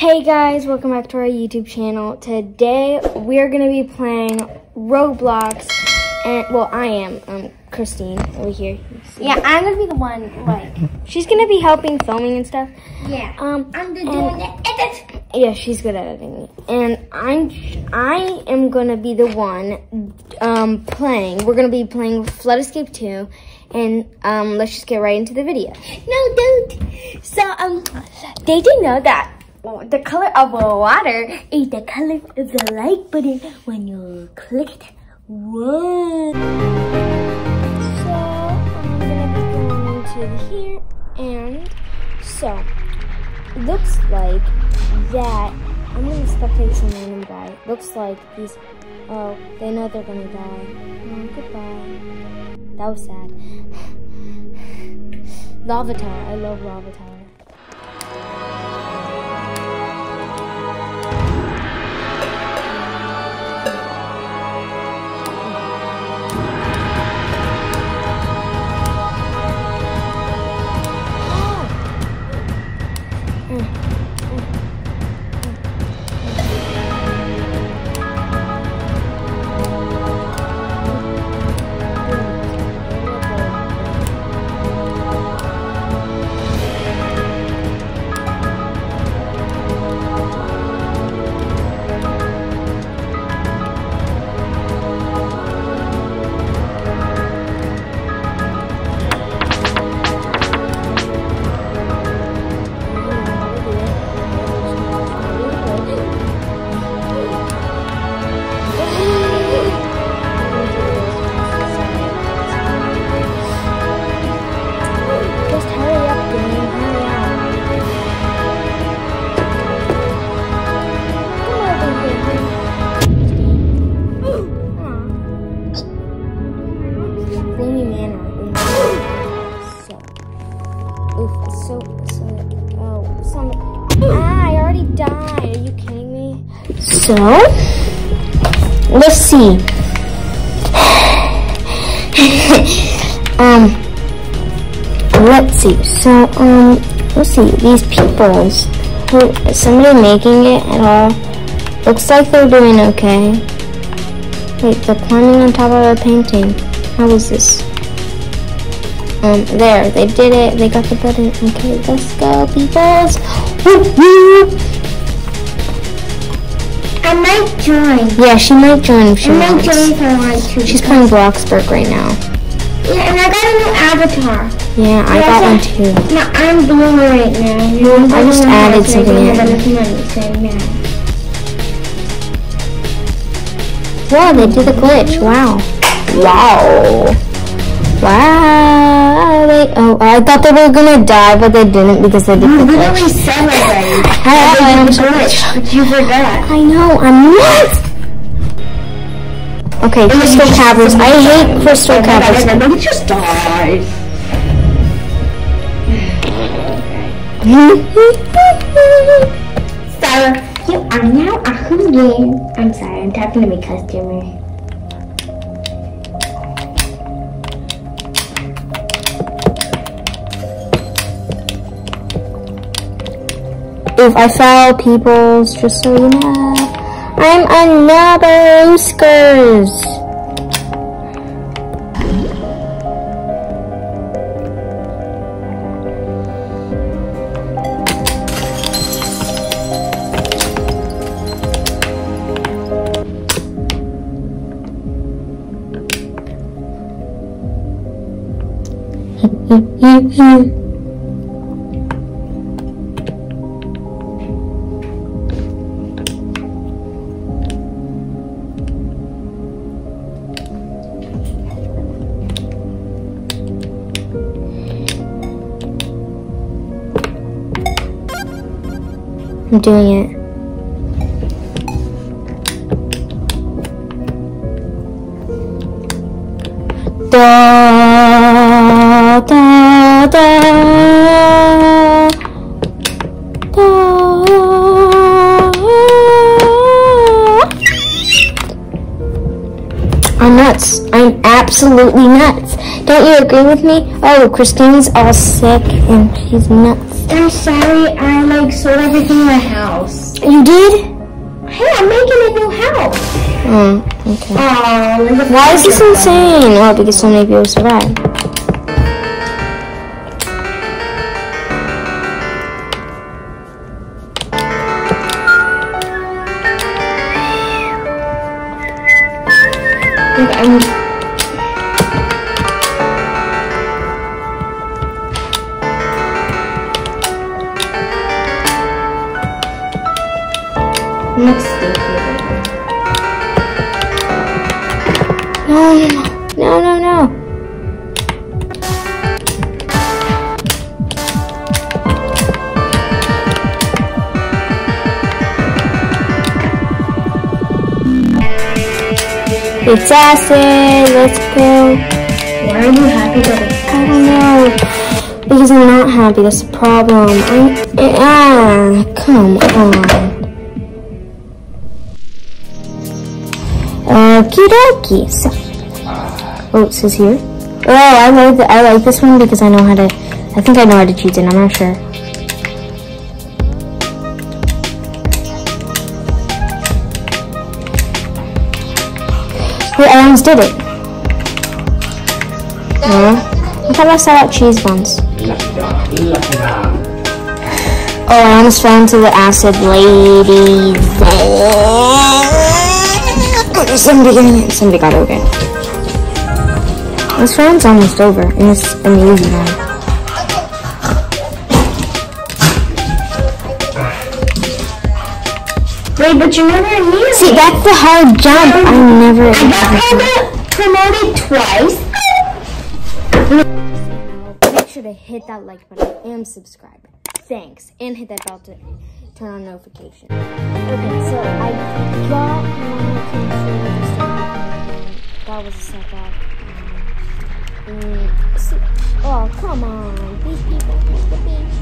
Hey guys, welcome back to our YouTube channel. Today we're gonna be playing Roblox, and well, I am um Christine over here. Yeah, I'm gonna be the one, like, She's gonna be helping filming and stuff. yeah. Um, I'm the doing the edit. yeah, she's good at editing, and I'm I am gonna be the one um playing. We're gonna be playing Flood Escape 2, and um let's just get right into the video. No, don't. So, um, did you know that the color of water is the color of the like button when you click it? Whoa. So I'm gonna be going here, and so looks like that I'm gonna spectate some random guy. Looks like these. Oh, they know they're gonna die. Oh, goodbye. That was sad. Lava Tower. I love Lava So, let's see. um, let's see. So, um, let's see. These is somebody making it at all? Looks like they're doing okay. Wait, they're climbing on top of a painting. How is this? Um, there, they did it. They got the button. Okay, let's go, peoples. Join. Yeah, she might join if she I might join if I want to. She's playing Bloxburg right now. Yeah, and I got a new avatar. Yeah, I got so- one too. No, I'm blue right now. You know, I just don't know how added to something make in. enough so yeah. Wow, they did the glitch. Wow. Wow. Wow. They, oh, I thought they were gonna die, but they didn't because they did You literally glitch. said already. Hi, I'm Glitch, sorry. but you forgot. I know, I'm nuts. Okay, oh, crystal caverns. I hate crystal caverns. Let me just die. So, you are now a hooligan. I'm sorry, I'm talking to my customer. If I follow people's, just so you know, I'm another Whiskers. I'm doing it. Da da da I'm nuts. I'm absolutely nuts. Don't you agree with me? Oh, Christine's all sick and she's nuts. I'm sorry. I like sold everything in the house. You did? Hey, I'm making a new house. Oh, okay. Oh, Why is this insane? Oh, because so many people survived. I'm Stay. No, no, no, no, no. It's acid. Let's go. Why are you happy that it's I don't know. Because I'm not happy. That's the problem. I'm, ah, come on. Okie dokie. So, oh, it says here. Oh, I like the, I like this one because I know how to. I think I know how to choose it. I'm not sure. Wait, I almost did it. No. I thought I saw that cheese buns. Oh, I almost fell into the acid, ladies. Somebody getting it. Somebody got okay. This round's almost over, and it's an easy round. Wait, but you never knew. See, that's the hard jump. I never. I got promoted twice. Make sure to hit that like button and subscribe. Thanks. And hit that bell to turn on notifications. Okay, so I got my controller. That was a setback. Um, oh, come on. These people used to be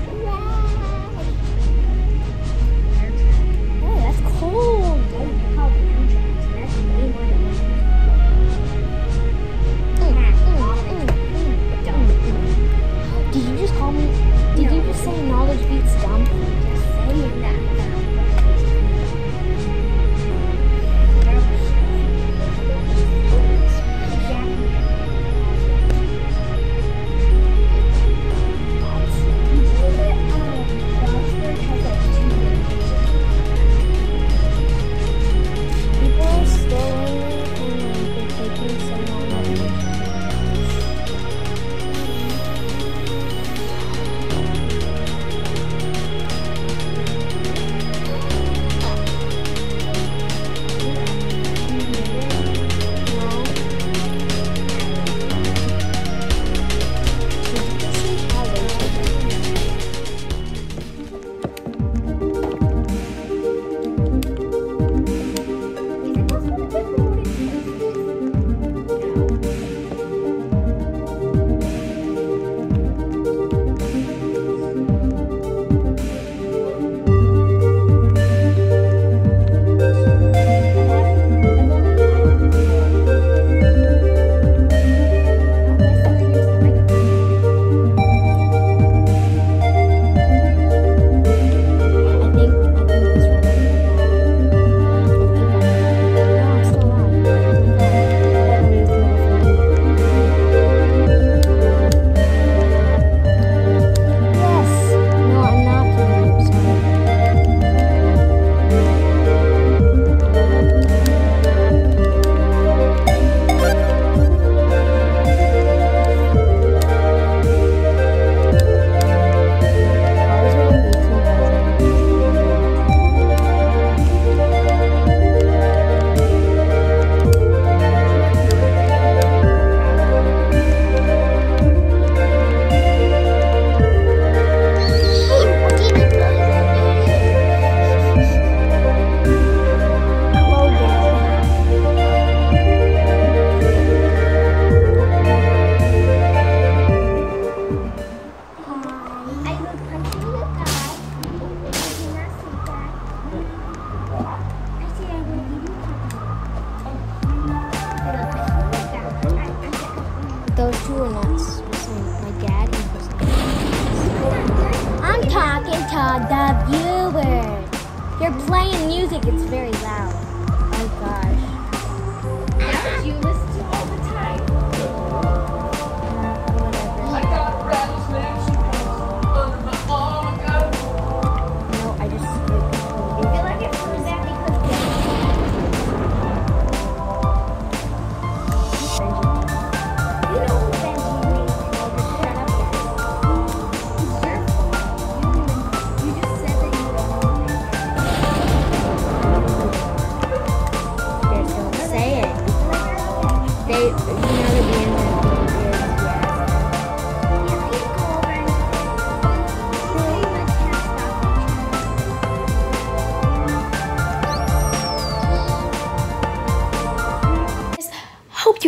music. It's very loud.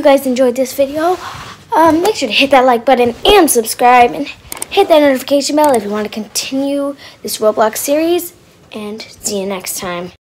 You guys enjoyed this video. Um, make sure to hit that like button and subscribe and hit that notification bell if you want to continue this Roblox series. And see you next time.